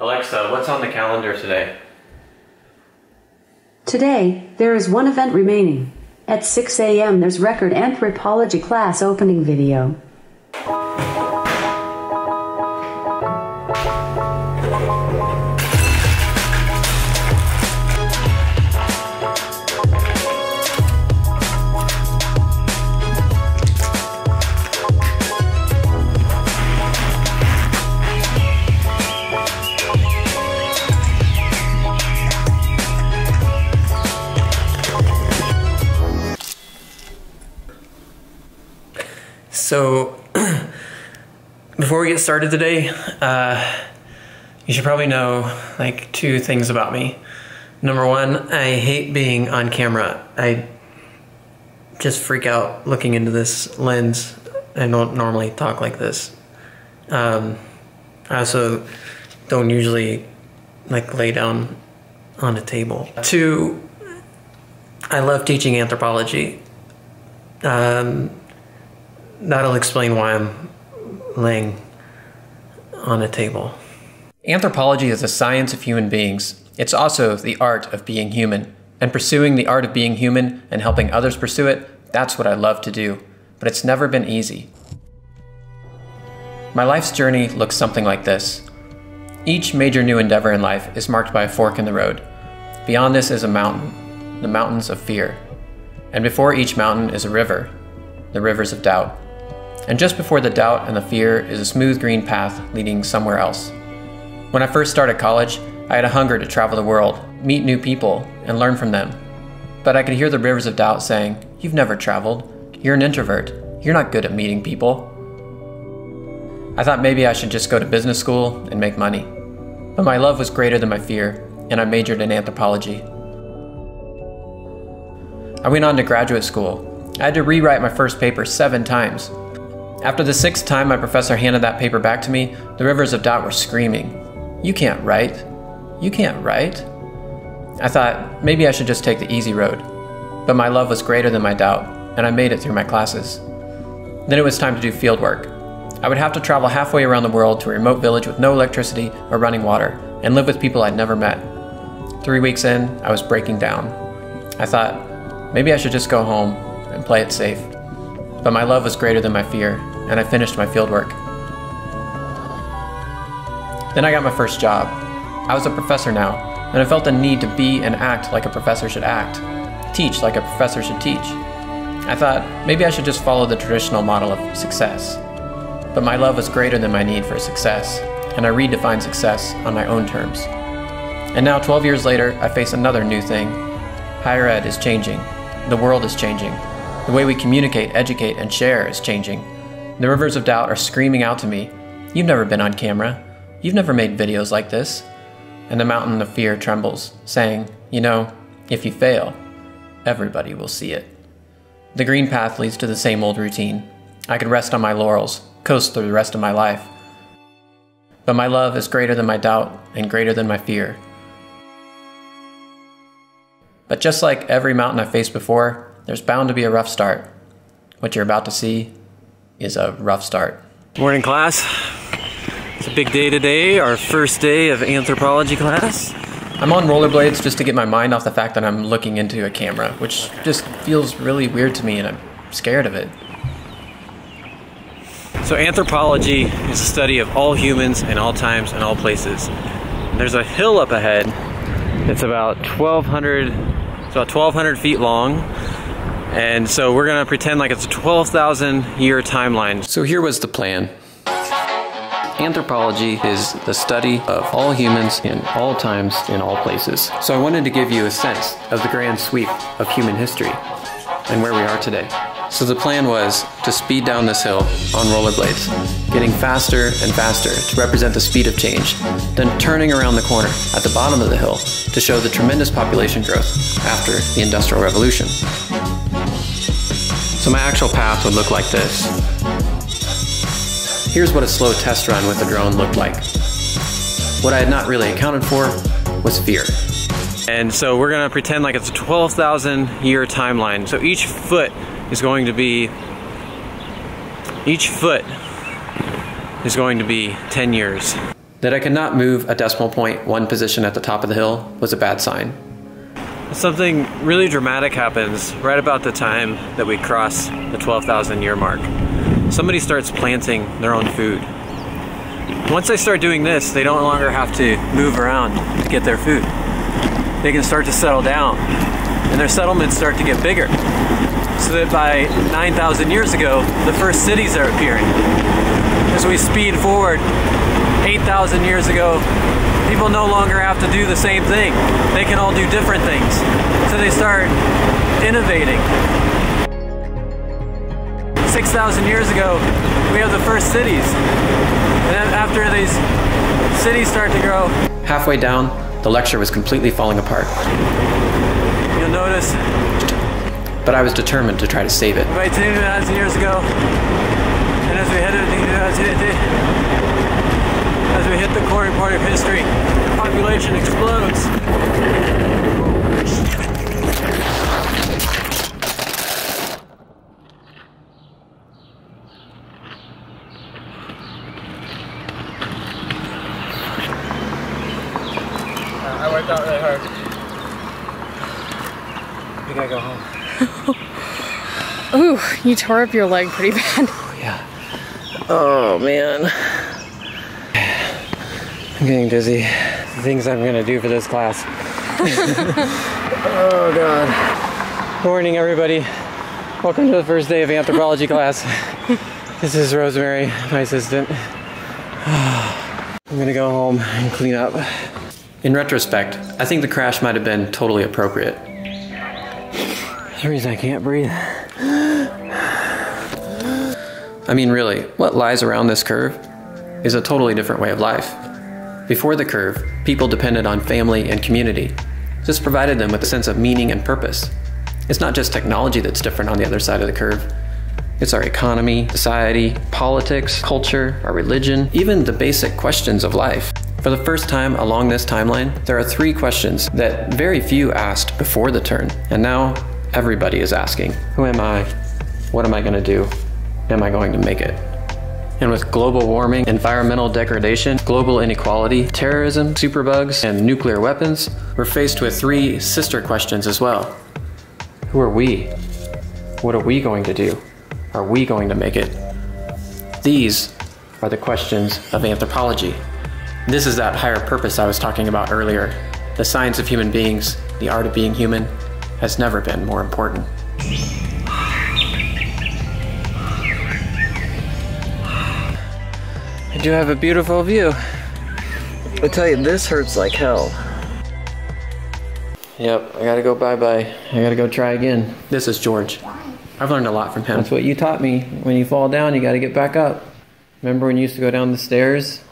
Alexa, what's on the calendar today? Today, there is one event remaining. At 6 a.m., there's record anthropology class opening video. So, before we get started today, uh, you should probably know like two things about me. Number one, I hate being on camera. I just freak out looking into this lens. I don't normally talk like this. Um, I also don't usually like lay down on a table. Two, I love teaching anthropology. Um, that'll explain why I'm laying on a table. Anthropology is the science of human beings. It's also the art of being human. And pursuing the art of being human and helping others pursue it, that's what I love to do. But it's never been easy. My life's journey looks something like this. Each major new endeavor in life is marked by a fork in the road. Beyond this is a mountain, the mountains of fear. And before each mountain is a river, the rivers of doubt. And just before the doubt and the fear is a smooth green path leading somewhere else. When I first started college, I had a hunger to travel the world, meet new people, and learn from them. But I could hear the rivers of doubt saying, You've never traveled. You're an introvert. You're not good at meeting people. I thought maybe I should just go to business school and make money. But my love was greater than my fear, and I majored in anthropology. I went on to graduate school. I had to rewrite my first paper seven times. After the sixth time my professor handed that paper back to me, the rivers of doubt were screaming, You can't write. You can't write. I thought maybe I should just take the easy road. But my love was greater than my doubt, and I made it through my classes. Then it was time to do field work. I would have to travel halfway around the world to a remote village with no electricity or running water, and live with people I'd never met. Three weeks in, I was breaking down. I thought, maybe I should just go home and play it safe. But my love was greater than my fear, and I finished my fieldwork. Then I got my first job. I was a professor now, and I felt the need to be and act like a professor should act, teach like a professor should teach. I thought maybe I should just follow the traditional model of success. But my love was greater than my need for success, and I redefined success on my own terms. And now, 12 years later, I face another new thing. Higher ed is changing. The world is changing. The way we communicate, educate, and share is changing. The rivers of doubt are screaming out to me You've never been on camera. You've never made videos like this. And the mountain of fear trembles, saying, You know, if you fail, everybody will see it. The green path leads to the same old routine. I could rest on my laurels, coast through the rest of my life. But my love is greater than my doubt and greater than my fear. But just like every mountain I've faced before, there's bound to be a rough start. What you're about to see is a rough start. Morning class. It's a big day today, our first day of anthropology class. I'm on rollerblades just to get my mind off the fact that I'm looking into a camera, which just feels really weird to me and I'm scared of it. So anthropology is a study of all humans in all times and all places. And there's a hill up ahead It's about 1200 it's about 1200 feet long and so we're gonna pretend like it's a 12,000 year timeline. So here was the plan. Anthropology is the study of all humans in all times, in all places. So I wanted to give you a sense of the grand sweep of human history and where we are today. So the plan was to speed down this hill on rollerblades, getting faster and faster to represent the speed of change, then turning around the corner at the bottom of the hill to show the tremendous population growth after the Industrial Revolution. So my actual path would look like this. Here's what a slow test run with a drone looked like. What I had not really accounted for was fear. And so we're gonna pretend like it's a 12,000 year timeline. So each foot is going to be, each foot is going to be 10 years. That I could not move a decimal point one position at the top of the hill was a bad sign. Something really dramatic happens right about the time that we cross the 12,000 year mark. Somebody starts planting their own food. Once they start doing this, they don't longer have to move around to get their food. They can start to settle down, and their settlements start to get bigger. So that by 9,000 years ago, the first cities are appearing. As we speed forward, 8,000 years ago, people no longer have to do the same thing. They can all do different things. So they start innovating. 6,000 years ago, we have the first cities. And then after these cities start to grow, Halfway down, the lecture was completely falling apart, you'll notice but I was determined to try to save it. about 2,000 years ago, and as we as we hit the corner part of history, the population explodes. I worked out really hard. You gotta go home. Ooh, you tore up your leg pretty bad. Yeah. Oh man. I'm getting dizzy. The things I'm gonna do for this class. oh god. Morning everybody. Welcome to the first day of anthropology class. This is Rosemary, my assistant. I'm gonna go home and clean up. In retrospect, I think the crash might have been totally appropriate. The reason I can't breathe. I mean, really, what lies around this curve is a totally different way of life. Before the curve, people depended on family and community. This provided them with a sense of meaning and purpose. It's not just technology that's different on the other side of the curve. It's our economy, society, politics, culture, our religion, even the basic questions of life. For the first time along this timeline, there are three questions that very few asked before the turn, and now everybody is asking Who am I? What am I going to do? Am I going to make it? And with global warming, environmental degradation, global inequality, terrorism, superbugs, and nuclear weapons, we're faced with three sister questions as well. Who are we? What are we going to do? Are we going to make it? These are the questions of anthropology. This is that higher purpose I was talking about earlier. The science of human beings, the art of being human, has never been more important. I do have a beautiful view. I tell you, this hurts like hell. Yep, I gotta go bye bye. I gotta go try again. This is George. I've learned a lot from him. That's what you taught me. When you fall down, you gotta get back up. Remember when you used to go down the stairs?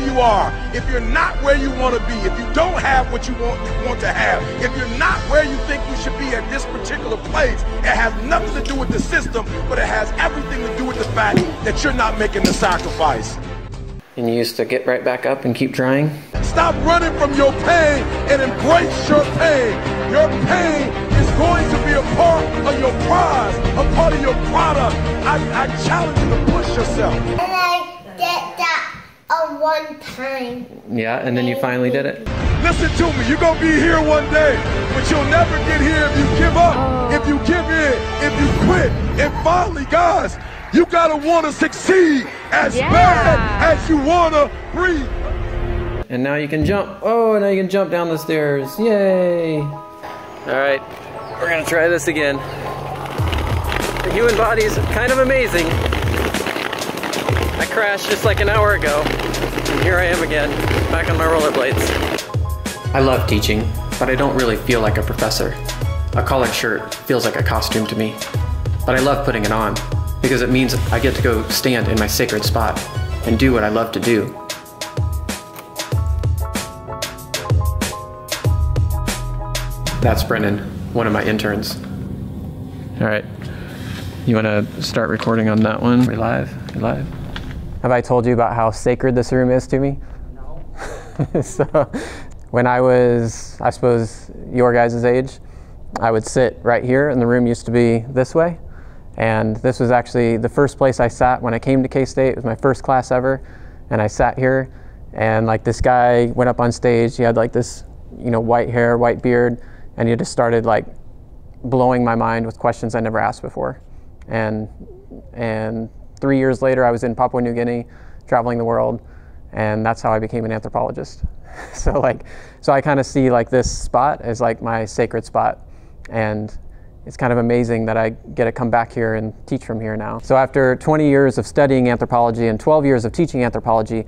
You are, if you're not where you want to be, if you don't have what you want, want to have, if you're not where you think you should be at this particular place, it has nothing to do with the system, but it has everything to do with the fact that you're not making the sacrifice. And you used to get right back up and keep trying? Stop running from your pain and embrace your pain. Your pain is going to be a part of your prize, a part of your product. I, I challenge you to push yourself. And I did that a one time. Yeah, and then you finally did it? Listen to me, you're gonna be here one day, but you'll never get here if you give up, oh. if you give in, if you quit. And finally, guys, you gotta wanna succeed as Yeah. bad as you wanna breathe. And now you can jump. Oh, now you can jump down the stairs. Yay! All right, we're gonna try this again. The human body is kind of amazing. I crashed just like an hour ago, and here I am again, back on my rollerblades. I love teaching, but I don't really feel like a professor. A collared shirt feels like a costume to me. But I love putting it on, because it means I get to go stand in my sacred spot and do what I love to do. That's Brennan, one of my interns. All right. You want to start recording on that one? We're live. We're live. Have I told you about how sacred this room is to me? No. so, when I was, I suppose, your guys' age, I would sit right here, and the room used to be this way. And this was actually the first place I sat when I came to K State. It was my first class ever. and I sat here, and like this guy went up on stage. He had like this, you know, white hair, white beard, and he just started like blowing my mind with questions I never asked before. And and three years later, I was in Papua New Guinea, traveling the world, and that's how I became an anthropologist. so like, so I kind of see like this spot as like my sacred spot, and it's kind of amazing that I get to come back here and teach from here now. So after 20 years of studying anthropology and 12 years of teaching anthropology,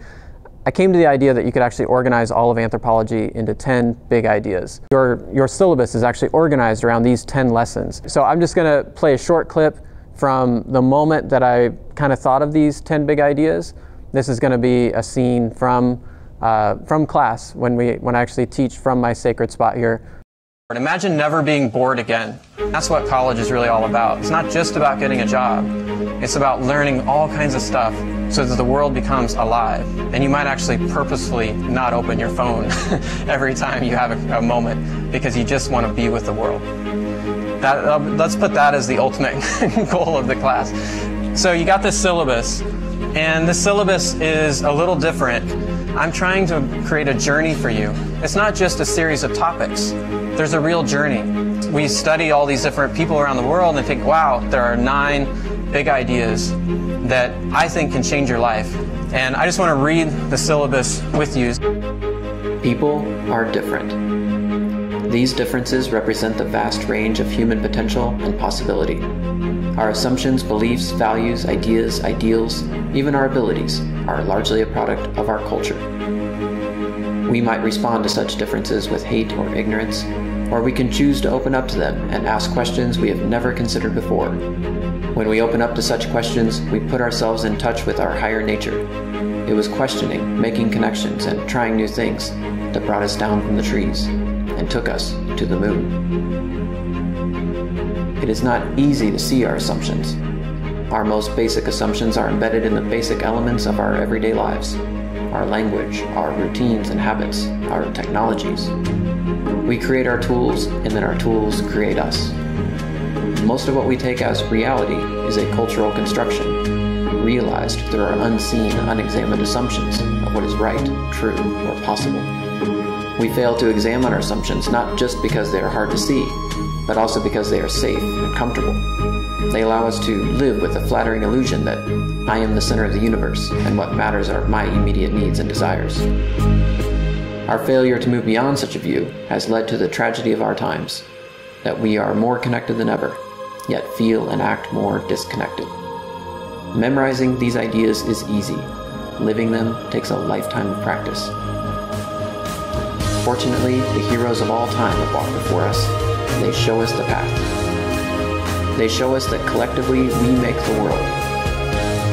I came to the idea that you could actually organize all of anthropology into 10 big ideas. Your, your syllabus is actually organized around these 10 lessons. So I'm just going to play a short clip from the moment that I kind of thought of these 10 big ideas. This is going to be a scene from, uh, from class when, we, when I actually teach from my sacred spot here Imagine never being bored again. That's what college is really all about. It's not just about getting a job. It's about learning all kinds of stuff so that the world becomes alive. And you might actually purposefully not open your phone every time you have a, a, moment because you just want to be with the world. That, uh, let's put that as the ultimate goal of the class. So you got this syllabus, and the syllabus is a little different. I'm trying to create a journey for you. It's not just a series of topics. There's a real journey. We study all these different people around the world and think, wow, there are nine big ideas that I think can change your life. And I just want to read the syllabus with you. People are different. These differences represent the vast range of human potential and possibility. Our assumptions, beliefs, values, ideas, ideals, even our abilities are largely a product of our culture. We might respond to such differences with hate or ignorance, or we can choose to open up to them and ask questions we have never considered before. When we open up to such questions, we put ourselves in touch with our higher nature. It was questioning, making connections, and trying new things that brought us down from the trees and took us to the moon. It is not easy to see our assumptions. Our most basic assumptions are embedded in the basic elements of our everyday lives our language, our routines and habits, our technologies. We create our tools, and then our tools create us. Most of what we take as reality is a cultural construction, realized through our unseen, unexamined assumptions of what is right, true, or possible. We fail to examine our assumptions not just because they are hard to see, but also because they are safe and comfortable. They allow us to live with the flattering illusion that I am the center of the universe and what matters are my immediate needs and desires. Our failure to move beyond such a view has led to the tragedy of our times that we are more connected than ever, yet feel and act more disconnected. Memorizing these ideas is easy. Living them takes a lifetime of practice. Fortunately, the heroes of all time have walked before us. They show us the path. They show us that collectively we make the world.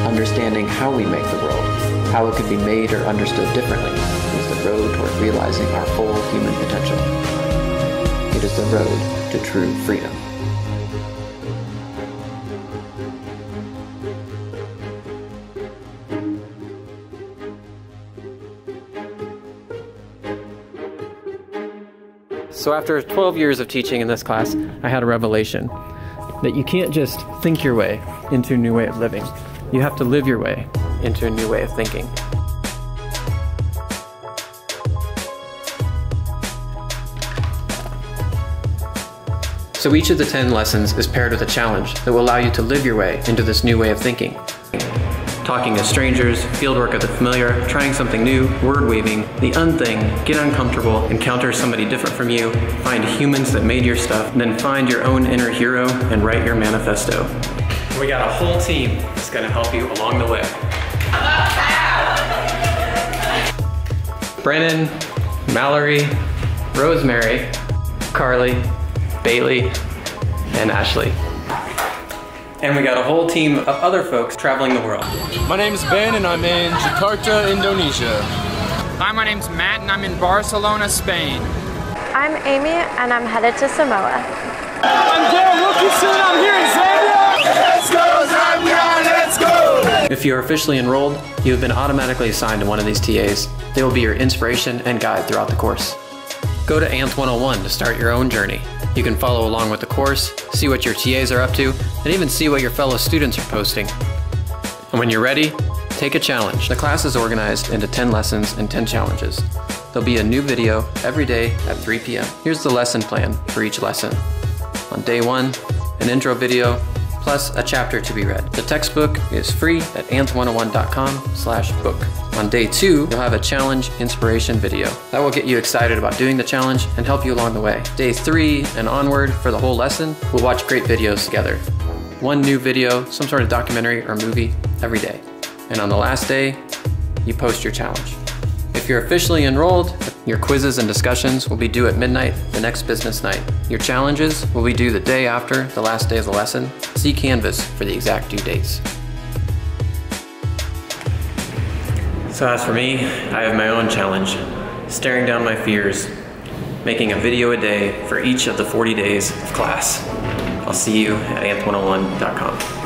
Understanding how we make the world, how it could be made or understood differently, is the road toward realizing our full human potential. It is the road to true freedom. So after 12 years of teaching in this class, I had a revelation that you can't just think your way into a new way of living. You have to live your way into a new way of thinking. So each of the 10 lessons is paired with a challenge that will allow you to live your way into this new way of thinking talking to strangers, fieldwork of the familiar, trying something new, word weaving, the unthing, get uncomfortable, encounter somebody different from you, find humans that made your stuff, then find your own inner hero and write your manifesto. We got a whole team that's gonna help you along the way. Brennan, Mallory, Rosemary, Carly, Bailey, and Ashley and we got a whole team of other folks traveling the world. My name is Ben and I'm in Jakarta, Indonesia. Hi, my name's Matt and I'm in Barcelona, Spain. I'm Amy and I'm headed to Samoa. I'm Darren Wilkinson, I'm here in Zambia. Let's go, Zambia, let's go! If you are officially enrolled, you have been automatically assigned to one of these TAs. They will be your inspiration and guide throughout the course. Go to ANTH 101 to start your own journey. You can follow along with the course, see what your TAs are up to, and even see what your fellow students are posting. And when you're ready, Take a challenge. The class is organized into 10 lessons and 10 challenges. There'll be a new video every day at 3 p.m. Here's the lesson plan for each lesson. On day one, an intro video, plus a chapter to be read. The textbook is free at anth101.com slash book. On day two, you'll have a challenge inspiration video. That will get you excited about doing the challenge and help you along the way. Day three and onward for the whole lesson, we'll watch great videos together. One new video, some sort of documentary or movie every day. And on the last day, you post your challenge. If you're officially enrolled, your quizzes and discussions will be due at midnight the next business night. Your challenges will be due the day after the last day of the lesson. See Canvas for the exact due dates. So as for me, I have my own challenge, staring down my fears, making a video a day for each of the 40 days of class. I'll see you at anth101.com.